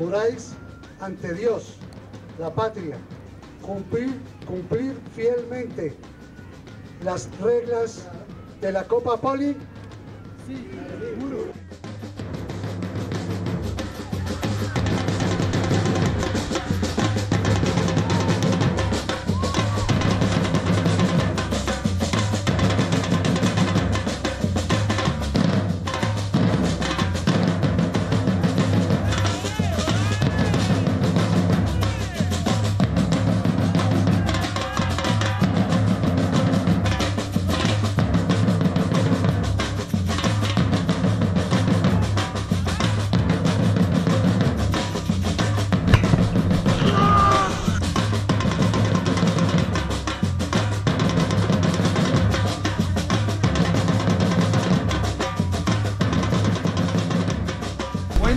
juráis ante Dios, la patria, cumplir, cumplir fielmente las reglas de la Copa Poli.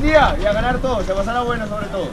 Día y a ganar todo, se pasará bueno sobre todo.